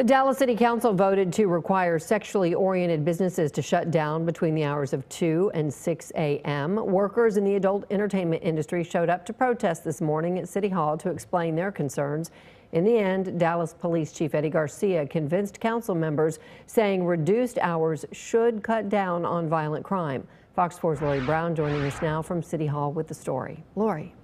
The Dallas City Council voted to require sexually oriented businesses to shut down between the hours of 2 and 6 a.m. Workers in the adult entertainment industry showed up to protest this morning at City Hall to explain their concerns. In the end, Dallas Police Chief Eddie Garcia convinced council members, saying reduced hours should cut down on violent crime. Fox 4's Lori Brown joining us now from City Hall with the story. Lori.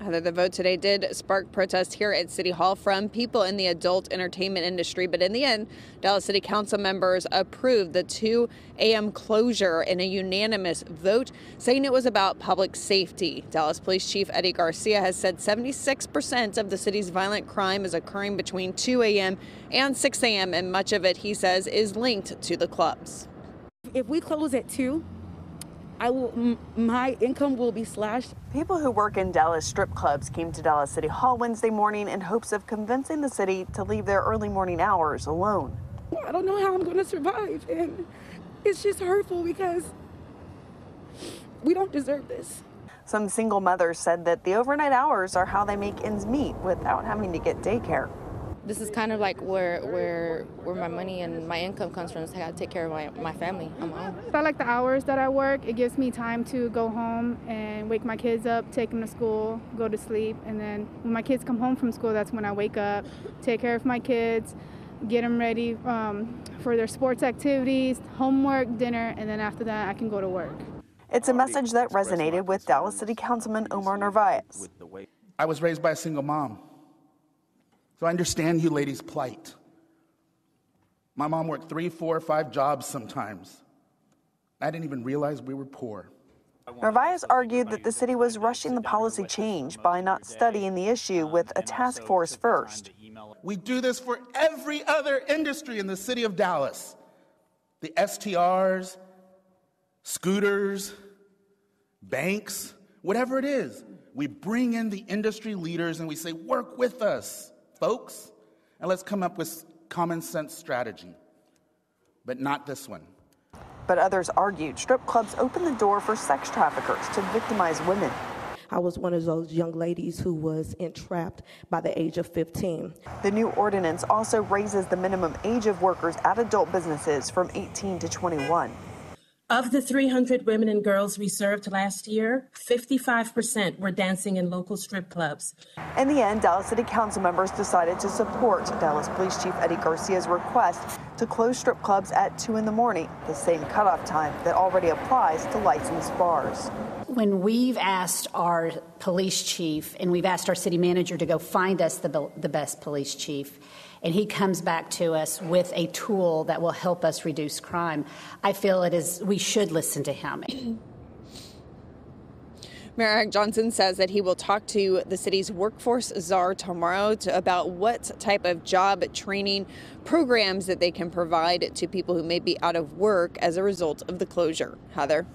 Heather, the vote today did spark protests here at City Hall from people in the adult entertainment industry, but in the end, Dallas City Council members approved the 2 a.m. closure in a unanimous vote, saying it was about public safety. Dallas Police Chief Eddie Garcia has said 76% of the city's violent crime is occurring between 2 a.m. and 6 a.m., and much of it, he says, is linked to the clubs. If we close at 2, I will, my income will be slashed. People who work in Dallas strip clubs came to Dallas City Hall Wednesday morning in hopes of convincing the city to leave their early morning hours alone. I don't know how I'm going to survive, and it's just hurtful because we don't deserve this. Some single mothers said that the overnight hours are how they make ends meet without having to get daycare this is kind of like where where where my money and my income comes from. So I got to take care of my, my family on my own. I like the hours that I work. It gives me time to go home and wake my kids up, take them to school, go to sleep, and then when my kids come home from school, that's when I wake up, take care of my kids, get them ready um, for their sports activities, homework, dinner, and then after that, I can go to work. It's a message that resonated with Dallas City Councilman Omar Narvaez. I was raised by a single mom. So I understand you ladies' plight. My mom worked three, four, five jobs sometimes. I didn't even realize we were poor. Narvaez argued that the city was rushing the policy change by not studying the issue with a task force first. We do this for every other industry in the city of Dallas the STRs, scooters, banks, whatever it is. We bring in the industry leaders and we say, work with us folks, and let's come up with common sense strategy. But not this one. But others argued strip clubs open the door for sex traffickers to victimize women. I was one of those young ladies who was entrapped by the age of 15. The new ordinance also raises the minimum age of workers at adult businesses from 18 to 21. Of the 300 women and girls we served last year, 55% were dancing in local strip clubs. In the end, Dallas City Council members decided to support Dallas Police Chief Eddie Garcia's request to close strip clubs at 2 in the morning, the same cutoff time that already applies to licensed bars. When we've asked our police chief and we've asked our city manager to go find us the, the best police chief, and he comes back to us with a tool that will help us reduce crime. I feel it is we should listen to him. Mayor Johnson says that he will talk to the city's workforce czar tomorrow to, about what type of job training programs that they can provide to people who may be out of work as a result of the closure. Heather.